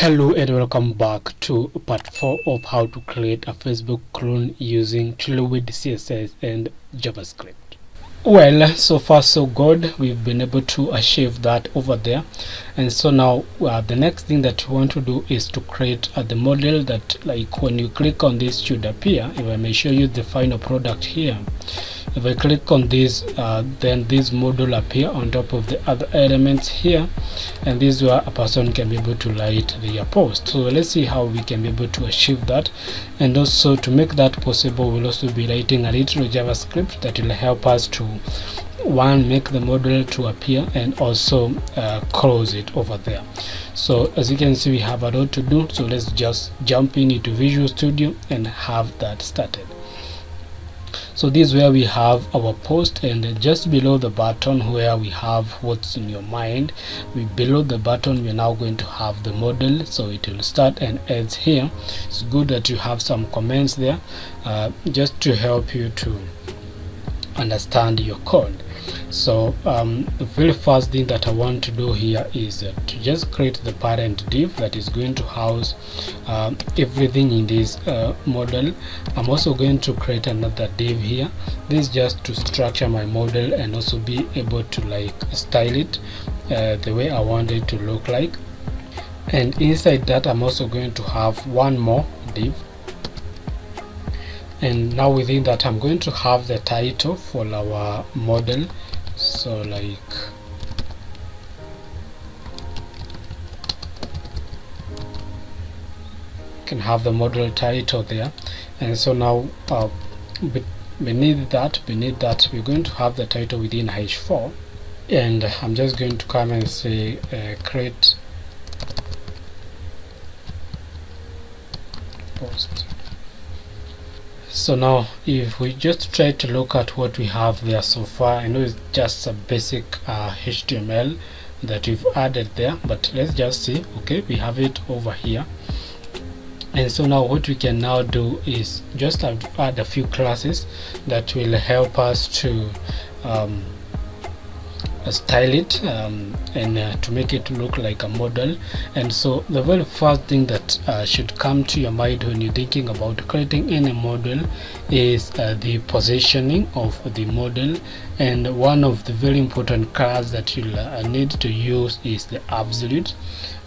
Hello and welcome back to part 4 of how to create a Facebook clone using Fluid CSS and JavaScript. Well, so far so good. We've been able to achieve that over there. And so now uh, the next thing that you want to do is to create uh, the model that like when you click on this should appear. If I may show you the final product here if I click on this uh, then this model appear on top of the other elements here and this is where a person can be able to light their post. So let's see how we can be able to achieve that. And also to make that possible we'll also be writing a little javascript that will help us to one make the model to appear and also uh, close it over there. So as you can see we have a lot to do. So let's just jump in into visual studio and have that started so this is where we have our post and just below the button where we have what's in your mind we below the button we're now going to have the model. So it will start and ends here. It's good that you have some comments there uh, just to help you to understand your code so um, the very first thing that I want to do here is uh, to just create the parent div that is going to house um, everything in this uh, model. I'm also going to create another div here. This is just to structure my model and also be able to like style it uh, the way I want it to look like. And inside that I'm also going to have one more div and now within that I'm going to have the title for our model. So like can have the model title there. And so now uh, beneath that beneath that we're going to have the title within h4 and I'm just going to come and say uh, create post so now if we just try to look at what we have there so far I know it's just a basic uh, HTML that we've added there but let's just see. Okay we have it over here. And so now what we can now do is just add a few classes that will help us to um, style it um, and uh, to make it look like a model. And so the very first thing that uh, should come to your mind when you're thinking about creating any model is uh, the positioning of the model. And one of the very important cards that you'll uh, need to use is the absolute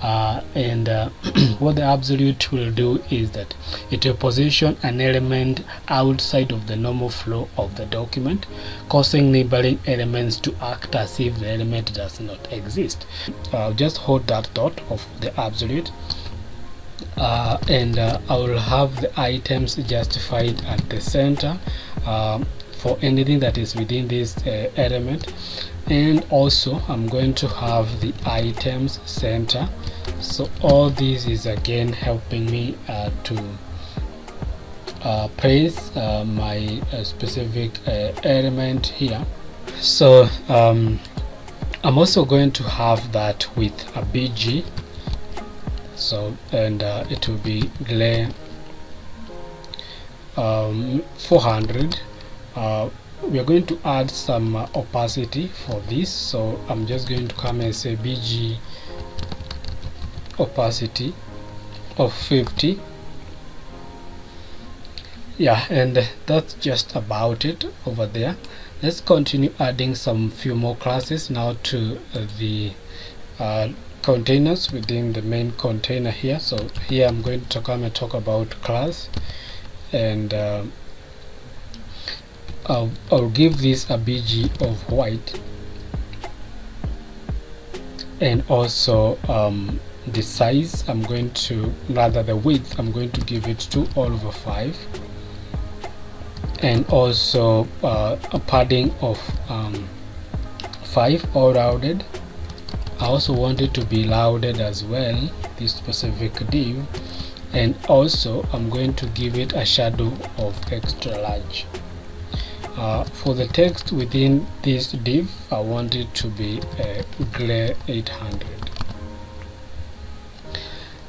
uh, and uh, what the absolute will do is that it will position an element outside of the normal flow of the document causing neighboring elements to act as if the element does not exist. Uh, I'll just hold that dot of the absolute. Uh, and uh, I will have the items justified at the center. Uh, for anything that is within this uh, element. And also I'm going to have the items center. So all this is again helping me uh, to uh, place uh, my uh, specific uh, element here. So um, I'm also going to have that with a BG so and uh, it will be gray um, 400 we are going to add some opacity for this. So I'm just going to come and say BG opacity of 50 yeah and that's just about it over there. Let's continue adding some few more classes now to uh, the uh, containers within the main container here. So here I'm going to come and talk about class. And uh, I'll, I'll give this a BG of white. And also um, the size I'm going to rather the width I'm going to give it to all over 5 and also uh, a padding of um, 5 all rounded. I also want it to be loaded as well this specific div. And also I'm going to give it a shadow of extra large uh, for the text within this div I want it to be uh, gray 800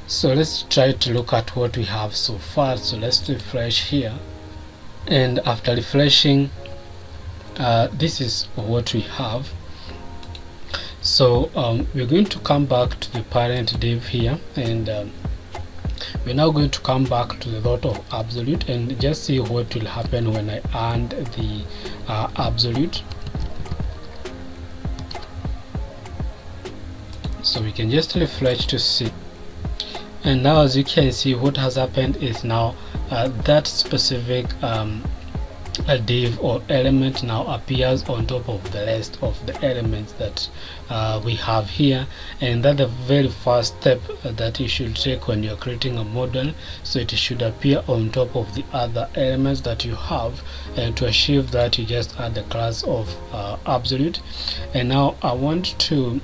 so let's try to look at what we have so far. So let's refresh here. And after refreshing uh, this is what we have. So um, we're going to come back to the parent div here and um, we're now going to come back to the dot of absolute and just see what will happen when I add the uh, absolute. So we can just refresh to see. And now as you can see what has happened is now uh, that specific um, a div or element now appears on top of the rest of the elements that uh, we have here. And that's the very first step that you should take when you're creating a model so it should appear on top of the other elements that you have and to achieve that you just add the class of uh, absolute. And now I want to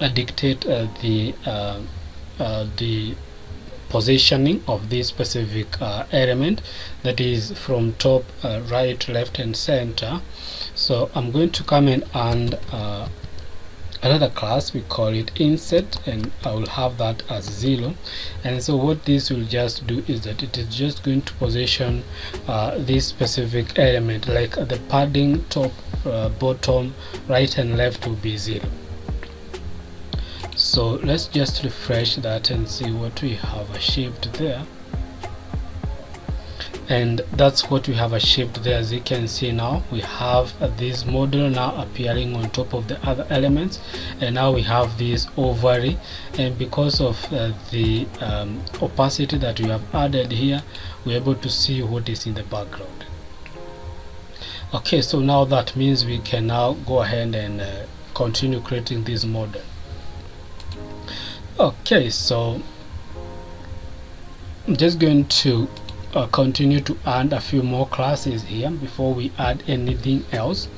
uh, dictate uh, the uh, uh, the positioning of this specific uh, element that is from top uh, right left and center. So I'm going to come in and uh, another class we call it inset and I will have that as zero. And so what this will just do is that it is just going to position uh, this specific element like the padding top uh, bottom right and left will be zero so let's just refresh that and see what we have achieved there. And that's what we have achieved there. As you can see now we have this model now appearing on top of the other elements. And now we have this ovary. And because of uh, the um, opacity that we have added here we're able to see what is in the background. Okay so now that means we can now go ahead and uh, continue creating this model okay so I'm just going to uh, continue to add a few more classes here before we add anything else.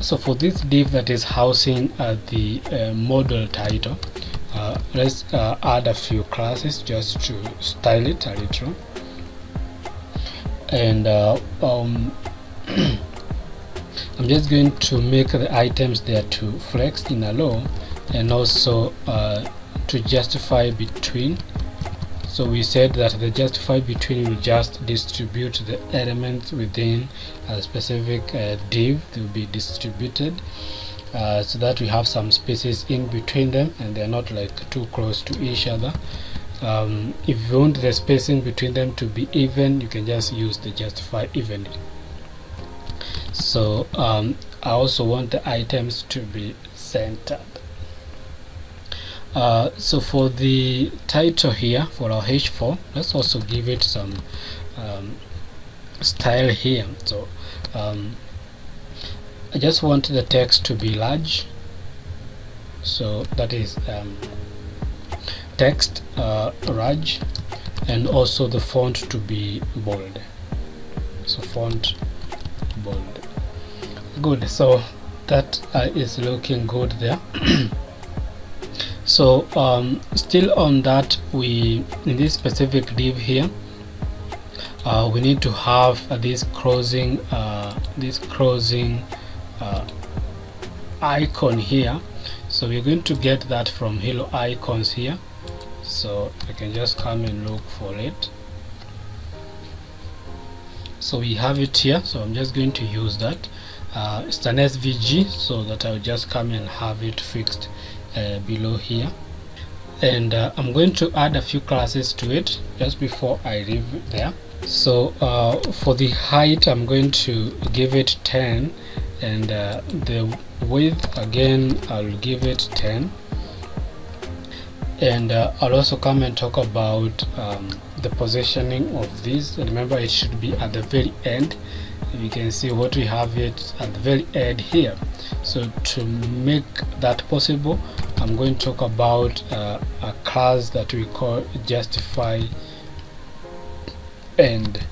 So for this div that is housing uh, the uh, model title uh, let's uh, add a few classes just to style it a little. And uh, um, I'm just going to make the items there to flex in a row and also to justify between. So we said that the justify between will just distribute the elements within a specific uh, div to be distributed uh, so that we have some spaces in between them and they're not like too close to each other. Um, if you want the spacing between them to be even you can just use the justify evenly. So um, I also want the items to be centered uh, so for the title here for our h4 let's also give it some um, style here. So um, I just want the text to be large. So that is um, text uh, large and also the font to be bold. So font bold. Good. So that uh, is looking good there so um, still on that we in this specific div here uh, we need to have uh, this crossing uh, this crossing uh, icon here. So we're going to get that from Heroicons here. So I can just come and look for it. So we have it here. So I'm just going to use that. Uh, it's an SVG so that I'll just come and have it fixed below here. And uh, I'm going to add a few classes to it just before I leave there. So uh, for the height I'm going to give it 10 and uh, the width again I'll give it 10 and uh, I'll also come and talk about um, the positioning of this remember it should be at the very end you can see what we have it at the very end here. So to make that possible I'm going to talk about uh, a class that we call justify end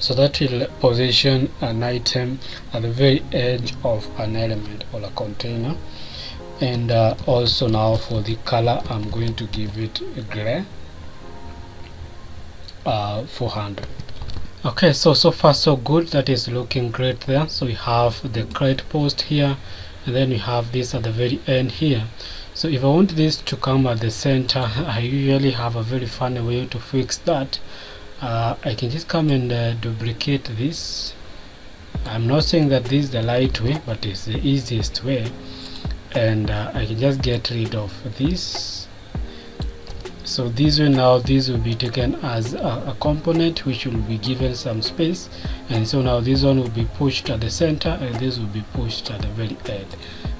so that will position an item at the very edge of an element or a container. And uh, also now for the color I'm going to give it a gray uh, 400 okay so so far so good. That is looking great there. So we have the create post here and then we have this at the very end here. So if I want this to come at the center I usually have a very funny way to fix that. Uh, I can just come and uh, duplicate this. I'm not saying that this is the light way but it's the easiest way. And uh, I can just get rid of this so this way now this will be taken as a, a, component which will be given some space. And so now this one will be pushed at the center and this will be pushed at the very end.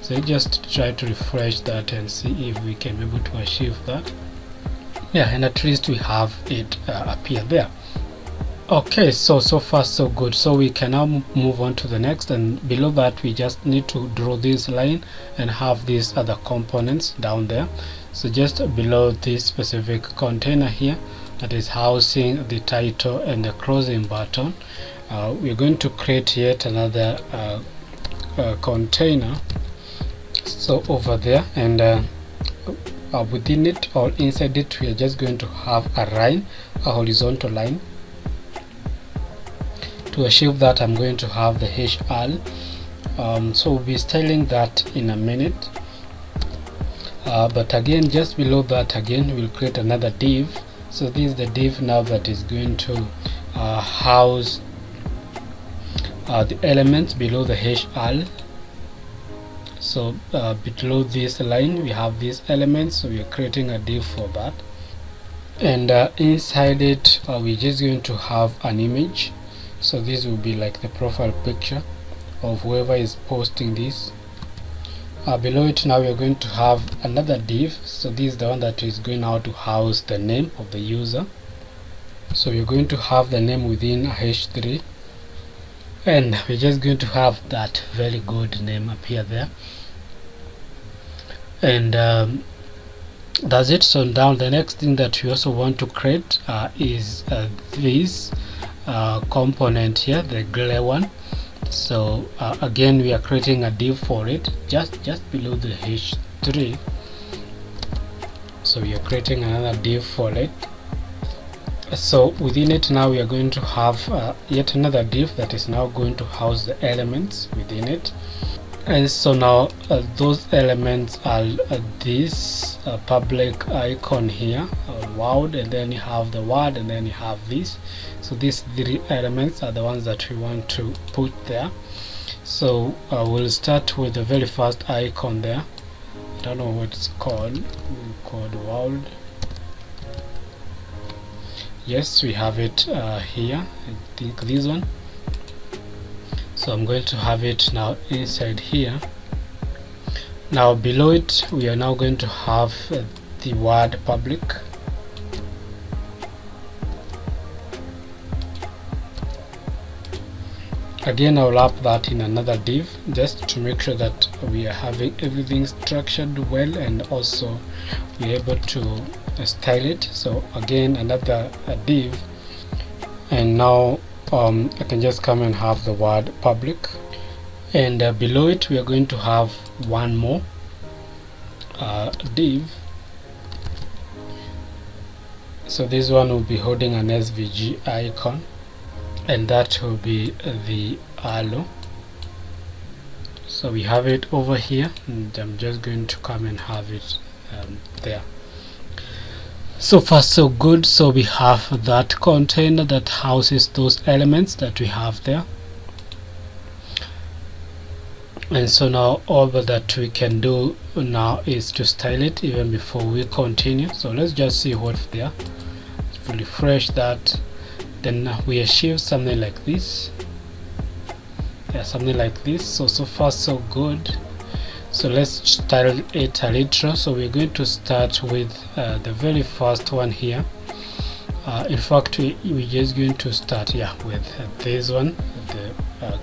So just try to refresh that and see if we can be able to achieve that. Yeah and at least we have it uh, appear there. Okay so so far so good. So we can now move on to the next. And below that we just need to draw this line and have these other components down there so just below this specific container here that is housing the title and the closing button. Uh, we're going to create yet another uh, uh, container so over there and uh, uh, within it or inside it we are just going to have a line a horizontal line. To achieve that I'm going to have the HR um, so we'll be styling that in a minute uh, but again just below that again we'll create another div. So this is the div now that is going to uh, house uh, the elements below the HR so uh, below this line we have these elements. So we are creating a div for that. And uh, inside it uh, we're just going to have an image. So this will be like the profile picture of whoever is posting this uh, below it now we are going to have another div. So this is the one that is going now to house the name of the user. So we're going to have the name within h3 and we're just going to have that very good name appear there. And um, that's it. So now the next thing that we also want to create uh, is uh, this uh, component here the gray one so uh, again we are creating a div for it just just below the h3 so we are creating another div for it. So within it now we are going to have uh, yet another div that is now going to house the elements within it. And so now uh, those elements are uh, this uh, public icon here uh, word and then you have the word and then you have this so these three elements are the ones that we want to put there. So uh, we'll start with the very first icon there. I don't know what it's called. Called world. Yes we have it uh, here. I think this one. So I'm going to have it now inside here. Now below it we are now going to have uh, the word public again I'll wrap that in another div just to make sure that we are having everything structured well and also be able to uh, style it. So again another uh, div. And now um, I can just come and have the word public. And uh, below it we are going to have one more uh, div. So this one will be holding an SVG icon and that will be the aloe so we have it over here and I'm just going to come and have it um, there. So far so good. So we have that container that houses those elements that we have there. And so now all that we can do now is to style it even before we continue. So let's just see what's there. Refresh that then we achieve something like this. Yeah something like this. So so far so good. So let's style it a little so we're going to start with uh, the very first one here. Uh, in fact we, we're just going to start yeah with uh, this one the uh,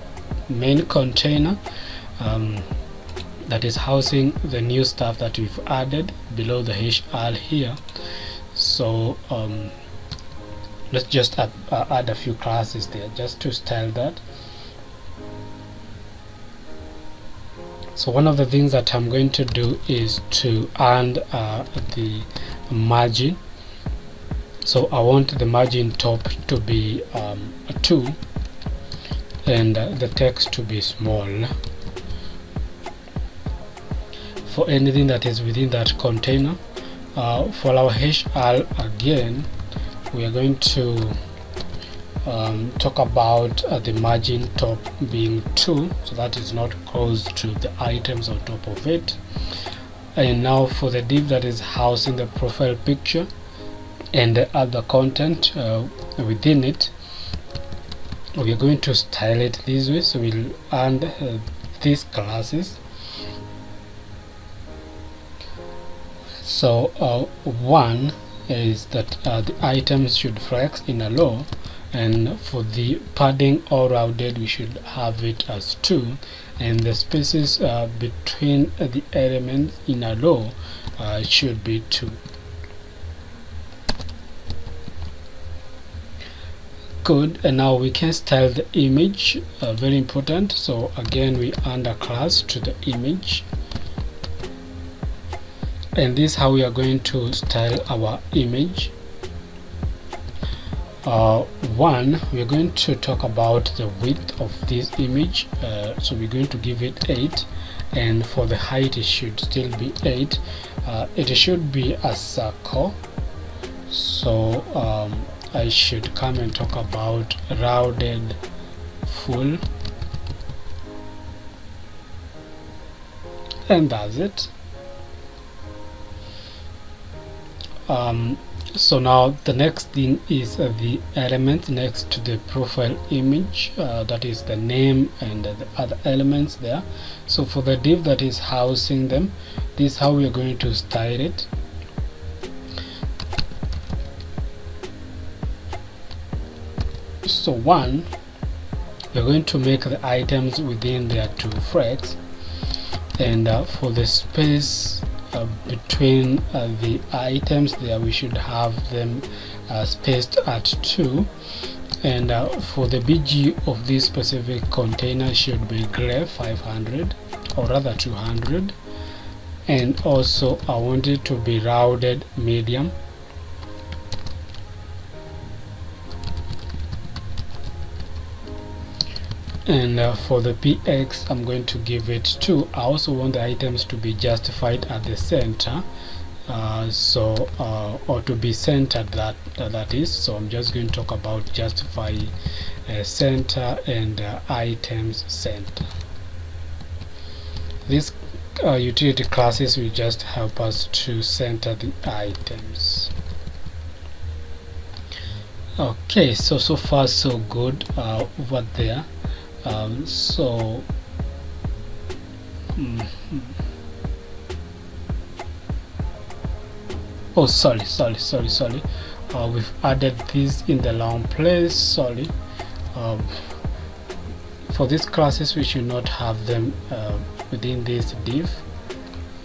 main container um, that is housing the new stuff that we've added below the HR here. So um, let's just add, uh, add a few classes there just to style that. So one of the things that I'm going to do is to add uh, the margin. So I want the margin top to be um, 2 and uh, the text to be small. For anything that is within that container uh, for our HR again we are going to um, talk about uh, the margin top being 2 so that is not close to the items on top of it. And now for the div that is housing the profile picture and the other content uh, within it we are going to style it this way. So we'll add uh, these classes so uh, one is that uh, the items should flex in a low and for the padding all rounded we should have it as 2 and the spaces uh, between the elements in a row uh, should be 2 good and now we can style the image uh, very important. So again we add a class to the image and this is how we are going to style our image. Uh, one we're going to talk about the width of this image. Uh, so we're going to give it 8 and for the height it should still be 8 uh, it should be a circle. So um, I should come and talk about rounded full. And that's it um, so now the next thing is uh, the element next to the profile image uh, that is the name and uh, the other elements there. So for the div that is housing them this is how we are going to style it. So one we're going to make the items within there to flex and uh, for the space between uh, the items there we should have them uh, spaced at 2 and uh, for the BG of this specific container should be gray 500 or rather 200 and also I want it to be rounded medium and uh, for the px i'm going to give it 2 i also want the items to be justified at the center uh, so uh, or to be centered that uh, that is. So i'm just going to talk about justify uh, center and uh, items center. These utility classes will just help us to center the items. Okay so so far so good over there um, so mm, oh sorry sorry sorry sorry. Uh, we've added this in the long place sorry. Um, for these classes we should not have them uh, within this div.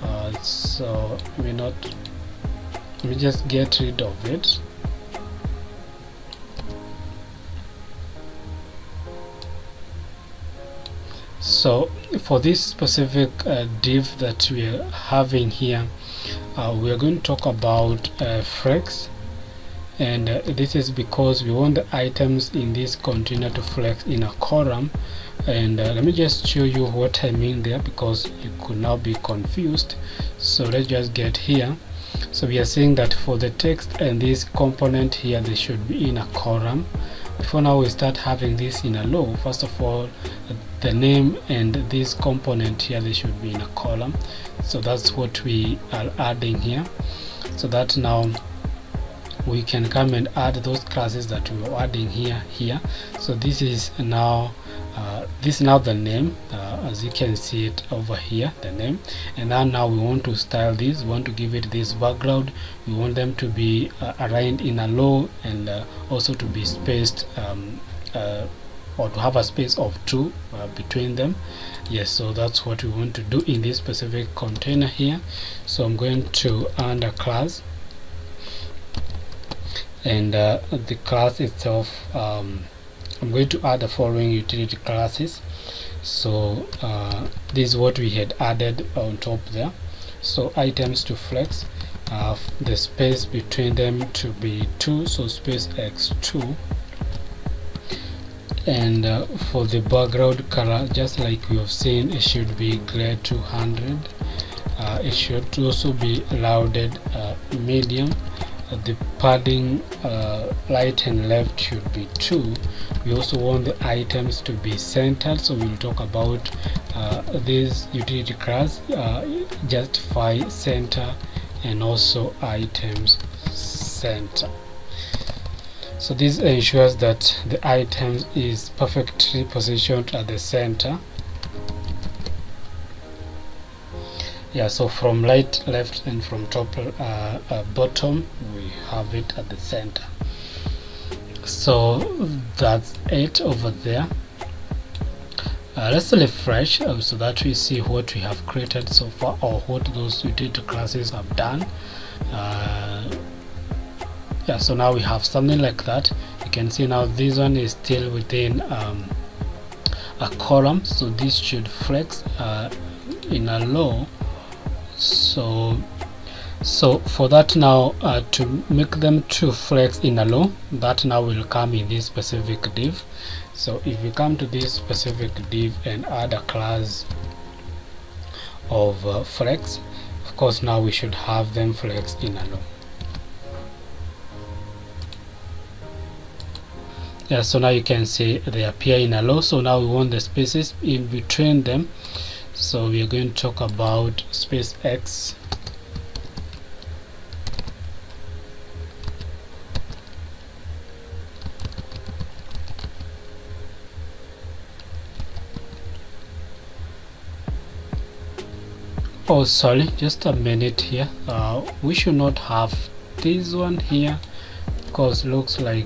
Uh, so we not we just get rid of it so for this specific uh, div that we are having here uh, we are going to talk about uh, flex. And uh, this is because we want the items in this container to flex in a column. And uh, let me just show you what I mean there because you could now be confused. So let's just get here. So we are saying that for the text and this component here they should be in a column. Before now we start having this in a row. First of all the name and this component here they should be in a column. So that's what we are adding here. So that now we can come and add those classes that we are adding here here. So this is now uh, this is now the name uh, as you can see it over here the name. And then now we want to style this we want to give it this background. We want them to be uh, aligned in a row and uh, also to be spaced um, uh, or to have a space of two uh, between them. Yes so that's what we want to do in this specific container here. So I'm going to add a class. And uh, the class itself um, I'm going to add the following utility classes. So uh, this is what we had added on top there. So items to flex uh, the space between them to be 2 so space x2 and uh, for the background color just like we have seen it should be gray 200 uh, it should also be louded uh, medium. The padding uh, right and left should be 2 we also want the items to be centered so we'll talk about uh, this utility class uh, justify center and also items center so this ensures that the item is perfectly positioned at the center. Yeah so from right left and from top uh, uh, bottom we have it at the center. So that's it over there. Uh, let's refresh uh, so that we see what we have created so far or what those utility classes have done. Uh, yeah so now we have something like that. You can see now this one is still within um, a column so this should flex uh, in a low. So so for that now uh, to make them to flex in a low that now will come in this specific div. So if you come to this specific div and add a class of uh, flex of course now we should have them flex in a low yeah so now you can see they appear in a low so now we want the spaces in between them. So we are going to talk about space x. Oh sorry just a minute here. Uh, we should not have this one here because looks like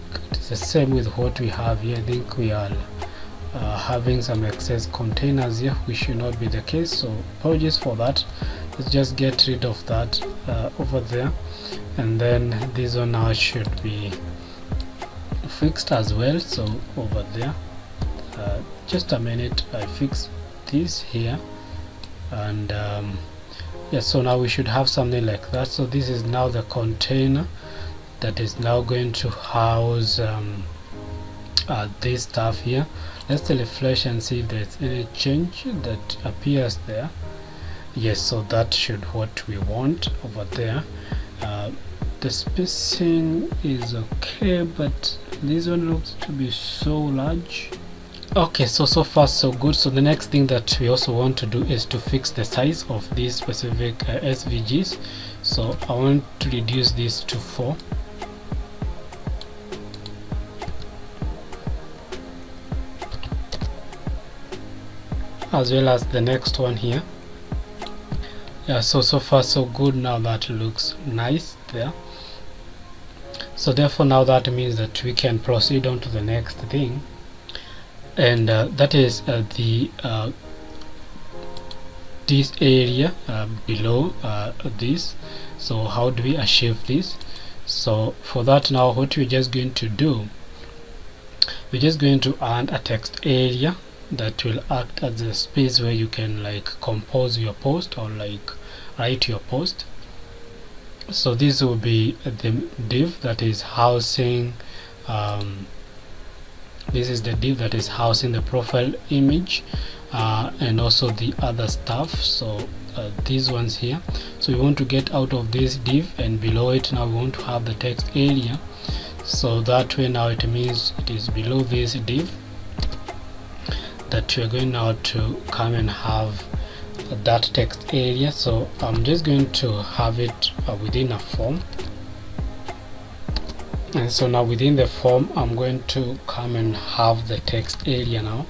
the same with what we have here. I think we are uh, having some excess containers here which should not be the case. So apologies for that. Let's just get rid of that uh, over there. And then this one now should be fixed as well. So over there. Uh, just a minute. I fix this here. And um, yeah so now we should have something like that. So this is now the container that is now going to house um, uh, this stuff here. Let's refresh and see if there's any change that appears there. Yes so that should what we want over there. Uh, the spacing is okay but this one looks to be so large. Okay so so far so good. So the next thing that we also want to do is to fix the size of these specific uh, SVGs so I want to reduce this to 4 as well as the next one here. Yeah so so far so good now that looks nice there. So therefore now that means that we can proceed on to the next thing. And uh, that is uh, the uh, this area uh, below uh, this. So how do we achieve this? So for that now what we're just going to do we're just going to add a text area that will act as a space where you can like compose your post or like write your post. So this will be the div that is housing um, this is the div that is housing the profile image uh, and also the other stuff. So uh, these ones here. So we want to get out of this div and below it now we want to have the text area. So that way now it means it is below this div that we're going now to come and have that text area. So I'm just going to have it uh, within a form. And so now within the form I'm going to come and have the text area now.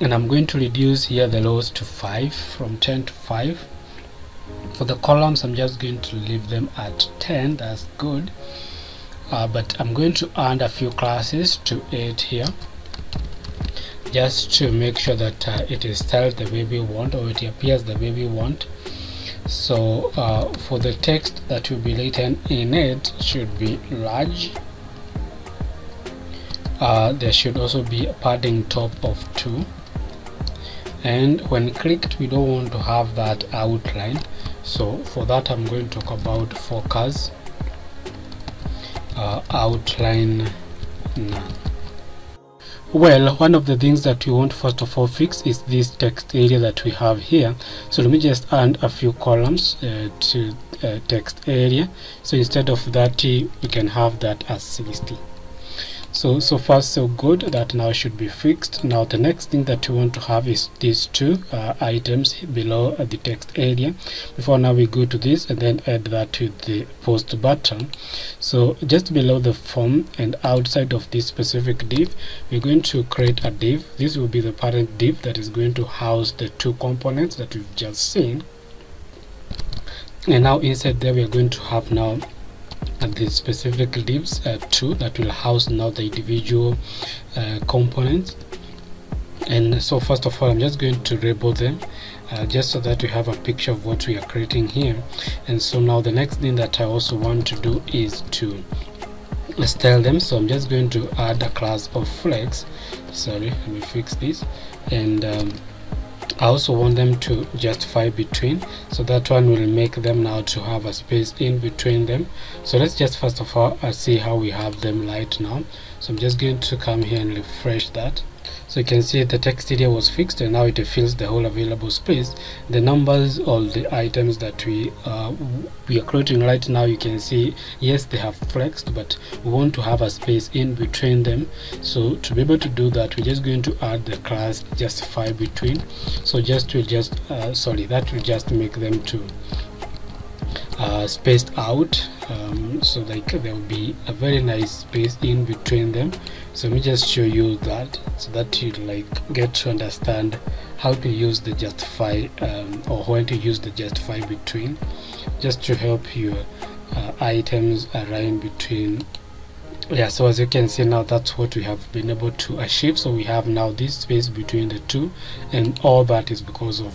And I'm going to reduce here the rows to 5 from 10 to 5 for the columns I'm just going to leave them at 10 that's good uh, but I'm going to add a few classes to it here just to make sure that uh, it is styled the way we want or it appears the way we want. So uh, for the text that will be written in it should be large. Uh, there should also be a padding top of 2 and when clicked we don't want to have that outline. So for that I'm going to talk about focus uh, outline none well one of the things that we want first of all fix is this text area that we have here. So let me just add a few columns uh, to uh, text area. So instead of 30 we can have that as 60 so so far so good. That now should be fixed. Now the next thing that we want to have is these two uh, items below uh, the text area. Before now we go to this and then add that to the post button. So just below the form and outside of this specific div we're going to create a div. This will be the parent div that is going to house the two components that we've just seen. And now inside there we are going to have now and the specific divs uh, too that will house now the individual uh, components. And so first of all I'm just going to label them uh, just so that we have a picture of what we are creating here. And so now the next thing that I also want to do is to style them. So I'm just going to add a class of flex sorry let me fix this. And um, I also want them to justify between so that one will make them now to have a space in between them. So let's just first of all uh, see how we have them right now. So I'm just going to come here and refresh that so you can see the text area was fixed and now it fills the whole available space. The numbers all the items that we uh, we are creating right now you can see yes they have flexed but we want to have a space in between them. So to be able to do that we're just going to add the class justify between. So just to just uh, sorry that will just make them to uh, spaced out um, so like there will be a very nice space in between them so let me just show you that so that you like get to understand how to use the justify um, or when to use the justify between just to help your uh, items align between yeah so as you can see now that's what we have been able to achieve. So we have now this space between the two and all that is because of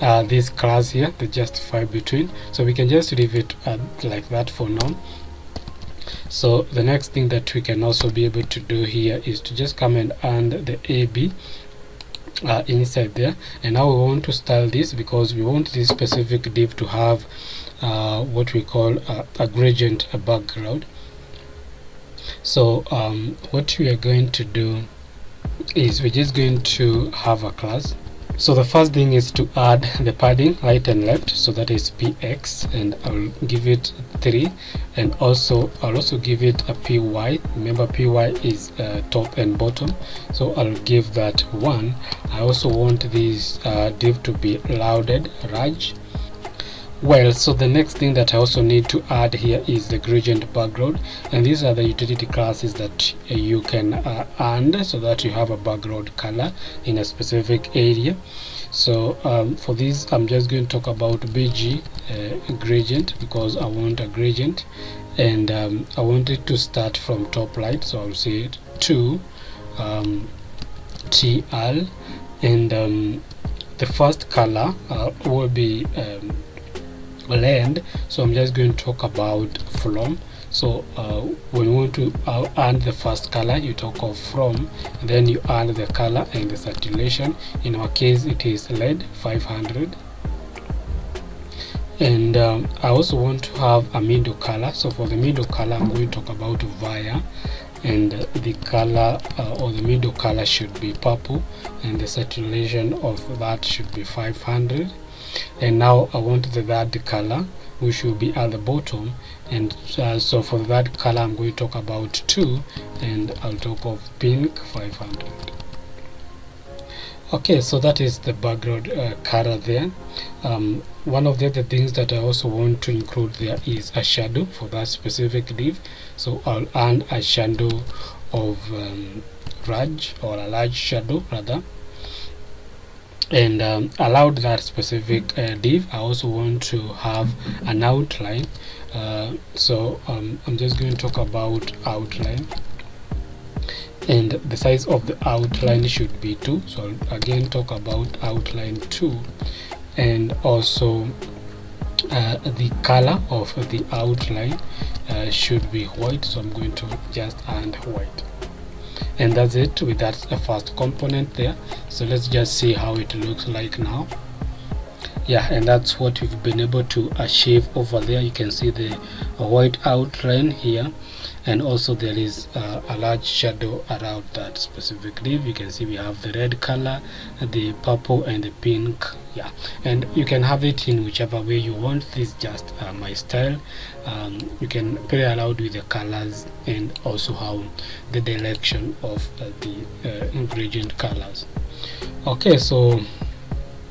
uh, this class here the justify between. So we can just leave it uh, like that for now so the next thing that we can also be able to do here is to just come and add the AB uh, inside there. And now we want to style this because we want this specific div to have uh, what we call a gradient a background. So um, what we are going to do is we're just going to have a class so the first thing is to add the padding right and left. So that is px and I'll give it 3 and also I'll also give it a py remember py is uh, top and bottom. So I'll give that 1 I also want this uh, div to be loaded raj well so the next thing that i also need to add here is the gradient background and these are the utility classes that uh, you can uh, add so that you have a background color in a specific area. So um, for this i'm just going to talk about bg uh, gradient because i want a gradient and um, i want it to start from top right so i'll say it to um, tl and um, the first color uh, will be um, land so i'm just going to talk about from. So uh, when you want to uh, add the first color you talk of from then you add the color and the saturation. In our case it is lead 500 and um, I also want to have a middle color. So for the middle color I'm going to talk about via and the color uh, or the middle color should be purple and the saturation of that should be 500 and now I want the third color which will be at the bottom. And uh, so for that color I'm going to talk about 2 and I'll talk of pink 500 okay so that is the background uh, color there. Um, one of the other things that I also want to include there is a shadow for that specific leaf. So I'll add a shadow of um, Raj or a large shadow rather and um, allowed that specific uh, div I also want to have an outline. Uh, so um, I'm just going to talk about outline. And the size of the outline should be 2 so I'll again talk about outline 2 and also uh, the color of the outline uh, should be white. So I'm going to just add white and that's it. With that first component there. So let's just see how it looks like now. Yeah and that's what we've been able to achieve over there. You can see the white outline here and also there is uh, a large shadow around that specific leaf. You can see we have the red color the purple and the pink yeah. And you can have it in whichever way you want. This just uh, my style. Um, you can play around with the colors and also how the direction of uh, the uh, ingredient colors. Okay so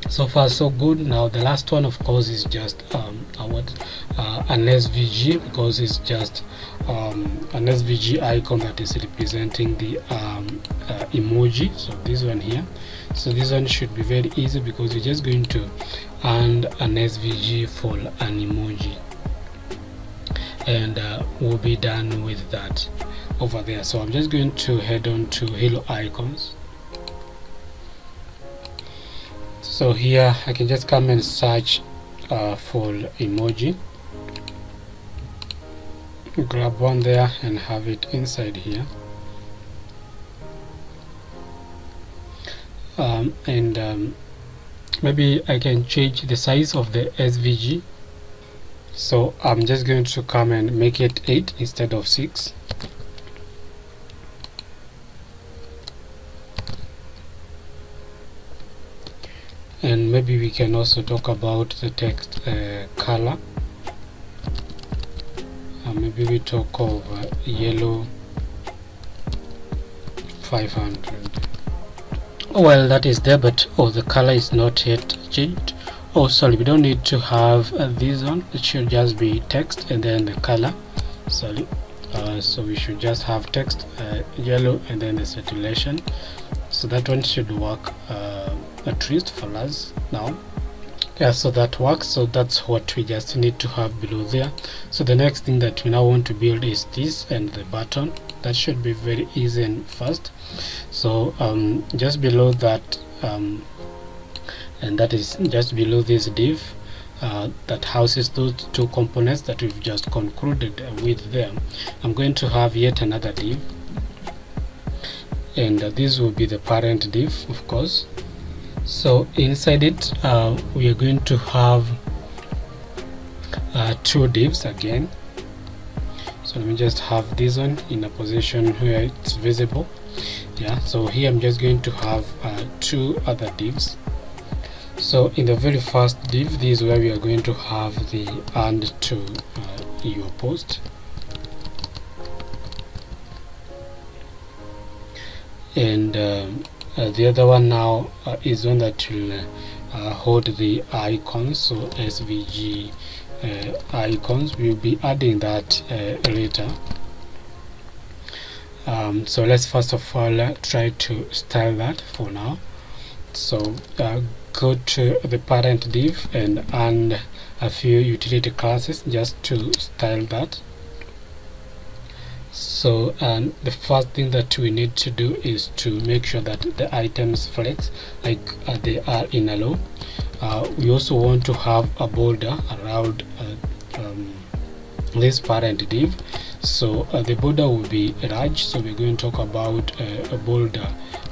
so far so good. Now the last one of course is just um, what uh, an SVG because it's just um, an SVG icon that is representing the um, uh, emoji. So this one here. So this one should be very easy because you're just going to add an SVG for an emoji. And uh, we'll be done with that over there. So I'm just going to head on to Heroicons so here I can just come and search uh, for emoji. Grab one there and have it inside here. Um, and um, maybe I can change the size of the SVG so I'm just going to come and make it 8 instead of 6 and maybe we can also talk about the text uh, color. Uh, maybe we talk of uh, yellow 500 well that is there but oh the color is not yet changed. Oh sorry we don't need to have uh, this one. It should just be text and then the color. Sorry. Uh, so we should just have text uh, yellow and then the saturation so that one should work uh, at least for us now. Yeah so that works. So that's what we just need to have below there. So the next thing that we now want to build is this and the button that should be very easy and fast. So um, just below that um, and that is just below this div uh, that houses those two components that we've just concluded with there I'm going to have yet another div. And uh, this will be the parent div of course so inside it uh, we are going to have uh, two divs again. So let me just have this one in a position where it's visible. Yeah so here I'm just going to have uh, two other divs. So in the very first div this is where we are going to have the and to uh, your post. And um, the other one now uh, is one that will uh, hold the icons so svg uh, icons. We'll be adding that uh, later. Um, so let's first of all uh, try to style that for now. So go to the parent div and add a few utility classes just to style that so um, the first thing that we need to do is to make sure that the items flex like uh, they are in a row. Uh, we also want to have a border around uh, um, this parent div so uh, the border will be Raj so we're going to talk about uh, a border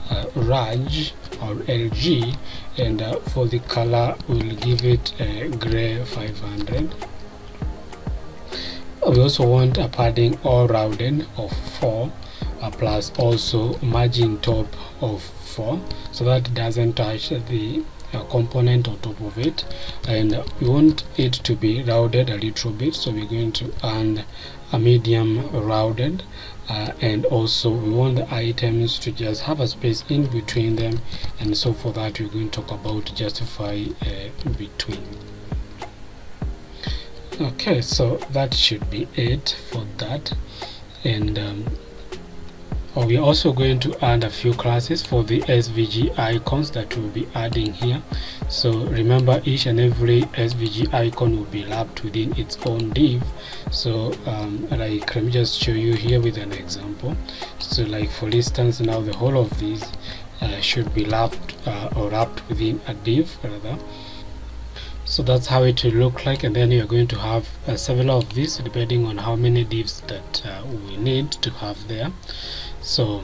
uh, Raj or LG and for the color we'll give it gray 500 we also want a padding all rounded of 4 uh, plus also margin top of 4 so that doesn't touch the uh, component on top of it. And we want it to be rounded a little bit so we're going to add a medium rounded uh, and also we want the items to just have a space in between them and so for that we're going to talk about justify uh, between okay so that should be it for that. And um, oh, we're also going to add a few classes for the SVG icons that we'll be adding here. So remember each and every SVG icon will be wrapped within its own div. So um, like let me just show you here with an example. So like for instance now the whole of these uh, should be wrapped uh, or wrapped within a div rather so that's how it will look like and then you're going to have uh, several of these depending on how many divs that uh, we need to have there. So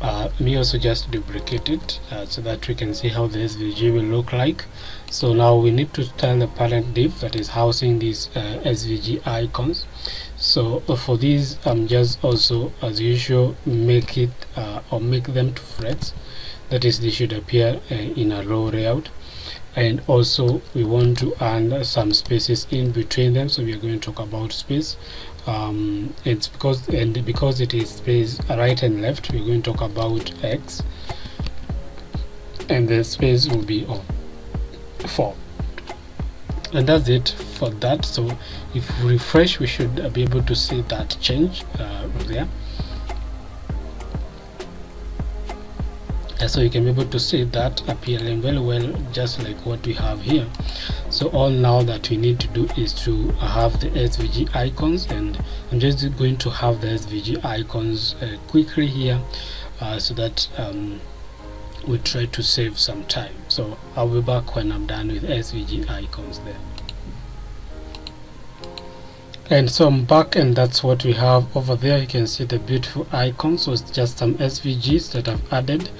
uh, me also just duplicate it uh, so that we can see how the SVG will look like. So now we need to style the parent div that is housing these uh, SVG icons. So uh, for these I'm just also as usual make it uh, or make them to threads that is they should appear uh, in a row layout and also we want to add some spaces in between them so we are going to talk about space. Um, it's because and because it is space right and left we're going to talk about x and the space will be on 4 and that's it for that. So if we refresh we should be able to see that change uh, there so you can be able to see that appearing very well just like what we have here. So all now that we need to do is to have the svg icons and i'm just going to have the svg icons uh, quickly here uh, so that um, we try to save some time. So i'll be back when i'm done with svg icons there and so I'm back and that's what we have over there. You can see the beautiful icons so it's just some SVGs that I've added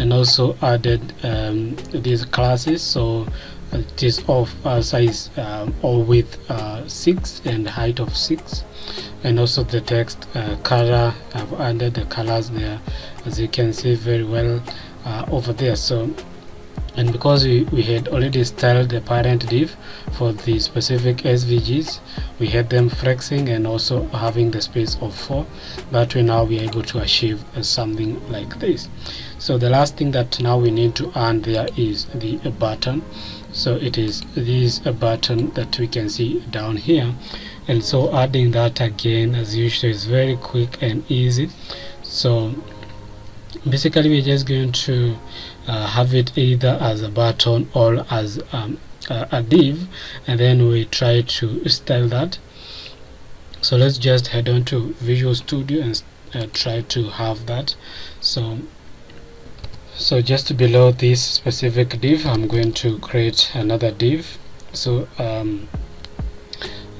and also added um, these classes. So it is of uh, size um, or width uh, 6 and height of 6 and also the text uh, color I've added the colors there. As you can see very well uh, over there. So and because we, we had already styled the parent div for the specific SVGs we had them flexing and also having the space of 4 that way now we are able to achieve something like this. So the last thing that now we need to add there is the button. So it is this button that we can see down here. And so adding that again as usual is very quick and easy. So basically we're just going to uh, have it either as a button or as um, a, div and then we try to style that. So let's just head on to Visual Studio and uh, try to have that. So so just below this specific div I'm going to create another div. So um,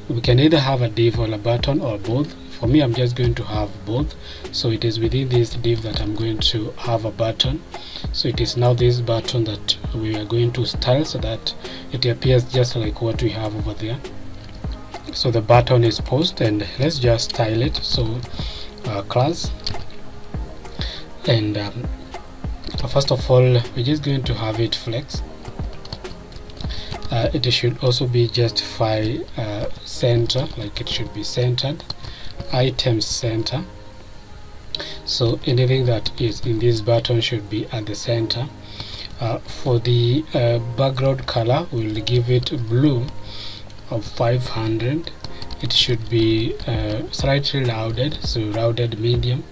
we can either have a div or a button or both for me I'm just going to have both. So it is within this div that I'm going to have a button. So it is now this button that we are going to style so that it appears just like what we have over there. So the button is post and let's just style it. So uh, class. And um, first of all we're just going to have it flex. Uh, it should also be justify uh, center like it should be centered item center. So anything that is in this button should be at the center. Uh, for the uh, background color we'll give it blue of 500 it should be uh, slightly rounded so rounded medium.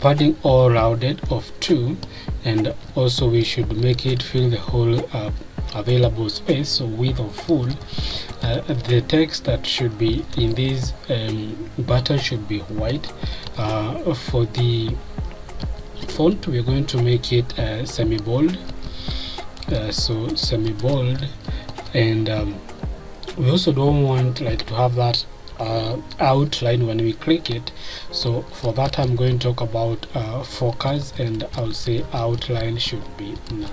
Padding all rounded of 2 and also we should make it fill the whole uh, available space so width of full uh, the text that should be in this um, button should be white. Uh, for the font we're going to make it uh, semi bold uh, so semi bold and um, we also don't want like to have that uh, outline when we click it. So for that I'm going to talk about uh, focus and I'll say outline should be none.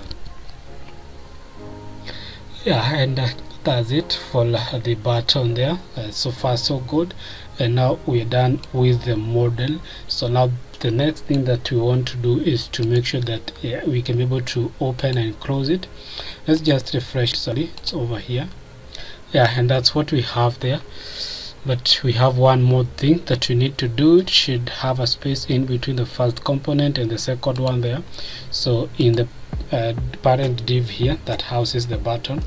Yeah and uh, that's it for the button there. Uh, so far so good. And now we're done with the model. So now the next thing that we want to do is to make sure that we can be able to open and close it. Let's just refresh sorry it's over here. Yeah and that's what we have there. But we have one more thing that we need to do. It should have a space in between the first component and the second one there. So in the parent div here that houses the button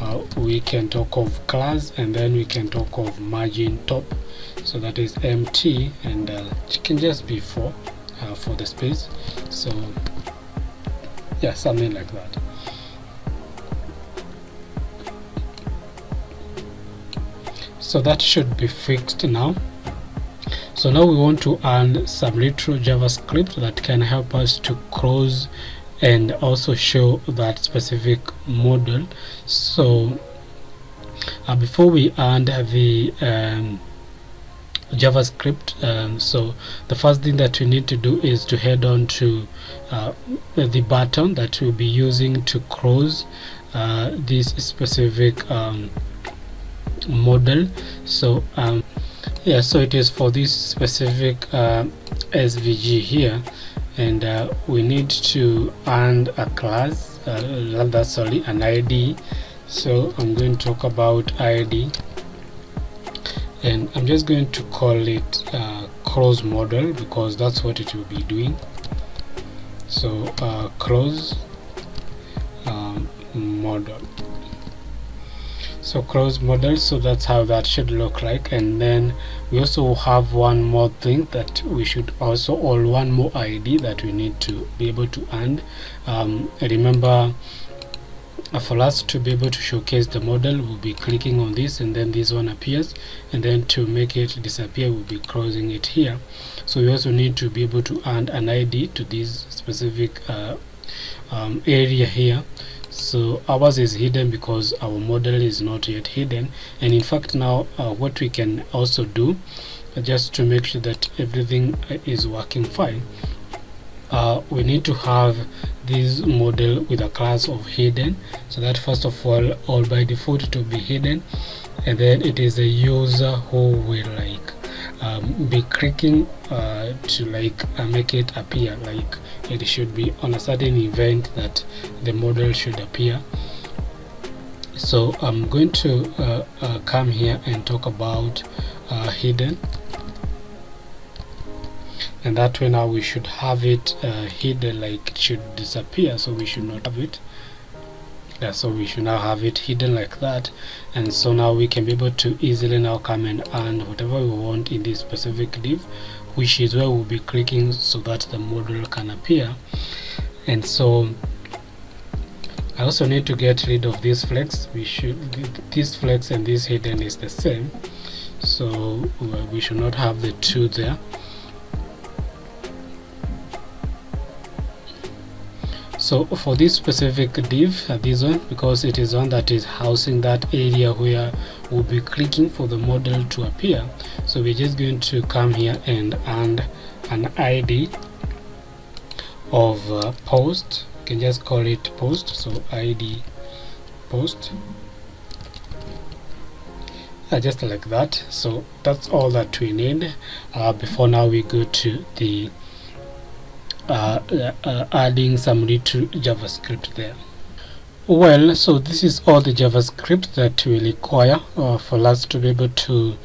uh, we can talk of class and then we can talk of margin top. So that is empty and uh, it can just be 4 uh, for the space. So yeah something like that. So that should be fixed now. So now we want to add some little javascript that can help us to close and also show that specific model. So uh, before we add the um, javascript um, so the first thing that we need to do is to head on to uh, the button that we'll be using to close uh, this specific um, model. So um, yeah so it is for this specific uh, SVG here and uh, we need to add a class uh, sorry an ID so I'm going to talk about ID and I'm just going to call it uh, model because that's what it will be doing. So uh, um, model so cross model so that's how that should look like. And then we also have one more thing that we should also or one more id that we need to be able to add um, remember for us to be able to showcase the model we'll be clicking on this and then this one appears. And then to make it disappear we'll be closing it here. So we also need to be able to add an id to this specific uh, um, area here so ours is hidden because our model is not yet hidden. And in fact now uh, what we can also do uh, just to make sure that everything uh, is working fine uh, we need to have this model with a class of hidden. So that first of all all by default to be hidden. And then it is the user who will like um, be clicking uh, to like uh, make it appear like it should be on a certain event that the model should appear. So I'm going to uh, uh come here and talk about uh, hidden. And that way now we should have it uh, hidden like it should disappear so we should not have it yeah, so we should now have it hidden like that. And so now we can be able to easily now come and add whatever we want in this specific div which is where we'll be clicking so that the model can appear. And so I also need to get rid of this flex. We should this flex and this hidden is the same. So we should not have the two there so for this specific div uh, this one because it is one that is housing that area where we'll be clicking for the model to appear so we're just going to come here and add an id of uh, post. You can just call it post so id post. Uh, just like that. So that's all that we need. Uh, before now we go to the adding some little javascript there. Well so this is all the javascript that we require uh, for us to be able to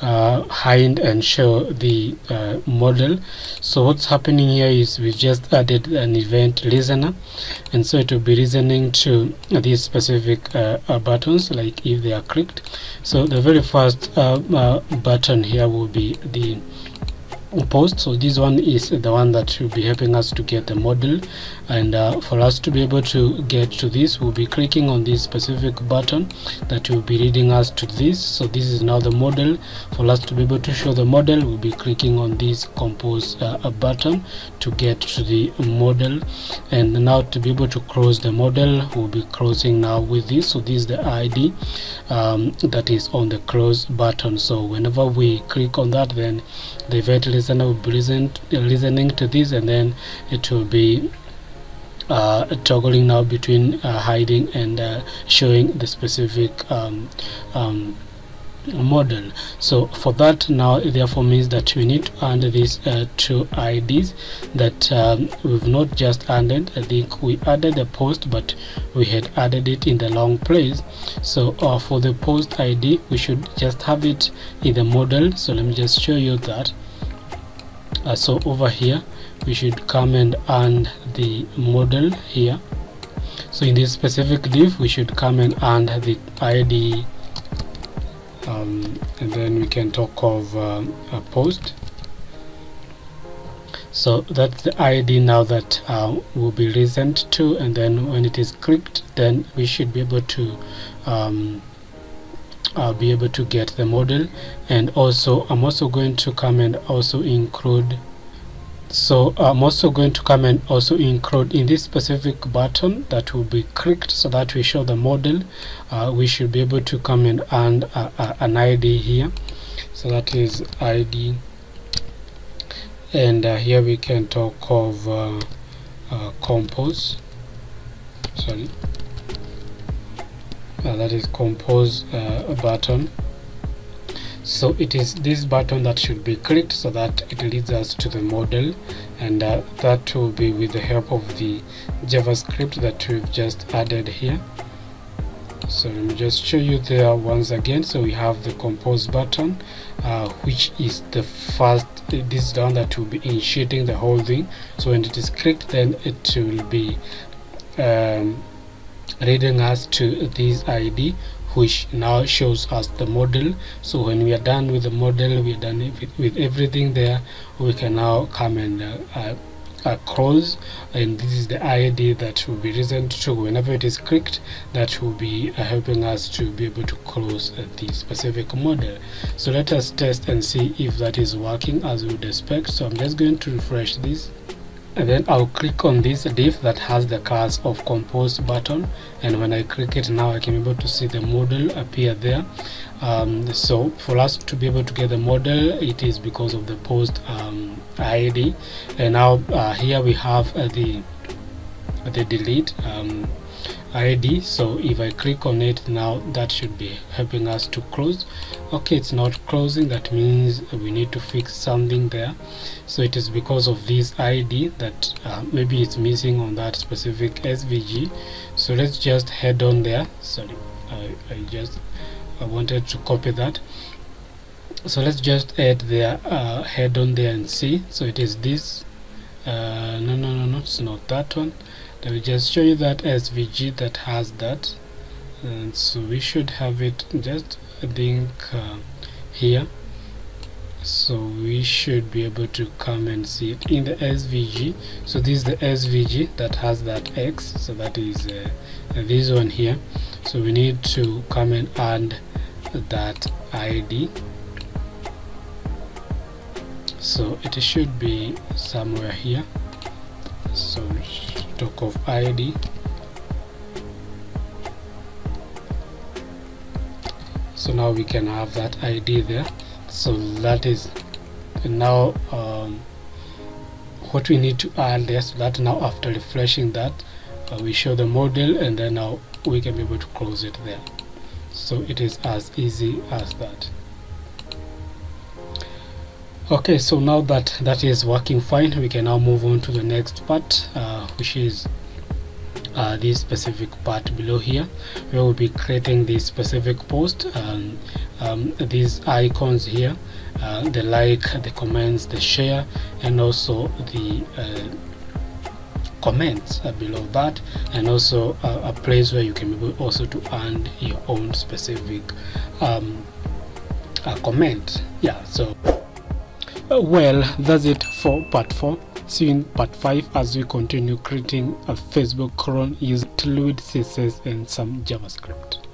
uh, hide and show the uh, model. So what's happening here is we just added an event listener and so it will be listening to these specific uh, uh buttons like if they are clicked. So the very first uh, button here will be the post so this one is the one that will be helping us to get the model and uh, for us to be able to get to this we'll be clicking on this specific button that will be leading us to this. So this is now the model. For us to be able to show the model we'll be clicking on this compose uh, button to get to the model. And now to be able to close the model we'll be closing now with this. So this is the id um, that is on the close button. So whenever we click on that then the event listener will be listen, listening to this and then it will be uh, toggling now between uh, hiding and uh, showing the specific um, um, model. So for that now therefore means that we need to add these uh, two IDs that um, we've not just added I think we added the post but we had added it in the long place. So uh, for the post ID we should just have it in the model. So let me just show you that uh, so over here we should come and add the model here. So in this specific div we should come and add the id um, and then we can talk of um, a post. So that's the id now that uh, will be listened to and then when it is clicked then we should be able to um, uh, be able to get the model. And also I'm also going to come and also include so I'm also going to come and also include in this specific button that will be clicked so that we show the model. Uh, we should be able to come and add uh, an ID here. So that is id and uh, here we can talk of uh, uh, compose. Sorry uh, that is compose uh, button. So it is this button that should be clicked so that it leads us to the model and uh, that will be with the help of the javascript that we've just added here. So let me just show you there once again. So we have the compose button uh, which is the first this down that will be initiating the whole thing. So when it is clicked then it will be um, leading us to this id which now shows us the model. So when we are done with the model we are done with, everything there we can now come and uh, uh, close. And this is the id that will be resent to whenever it is clicked that will be uh, helping us to be able to close uh, the specific model. So let us test and see if that is working as we would expect. So i'm just going to refresh this then I'll click on this div that has the class of compose button. And when I click it now I can be able to see the model appear there. Um, so for us to be able to get the model it is because of the post um, ID and now uh, here we have uh, the the delete um, id so if i click on it now that should be helping us to close. Okay it's not closing that means we need to fix something there. So it is because of this id that uh, maybe it's missing on that specific svg so let's just head on there. Sorry i, I just i wanted to copy that. So let's just add there uh, head on there and see. So it is this. Uh, no no no no it's not that one let me just show you that SVG that has that. And so we should have it just I think uh, here. So we should be able to come and see it in the SVG so this is the SVG that has that X. So that is uh, this one here. So we need to come and add that ID so it should be somewhere here so talk of id so now we can have that id there. So that is now um, what we need to add there so that now after refreshing that uh, we show the model and then now we can be able to close it there. So it is as easy as that okay so now that that is working fine we can now move on to the next part uh, which is uh, this specific part below here we will be creating this specific post and um, these icons here uh, the like the comments the share and also the uh, comments below that and also a place where you can be also to add your own specific um, comment. Yeah so uh, Uh, well, that's it for part 4. See you in part 5 as we continue creating a Facebook clone using Fluid CSS and some JavaScript.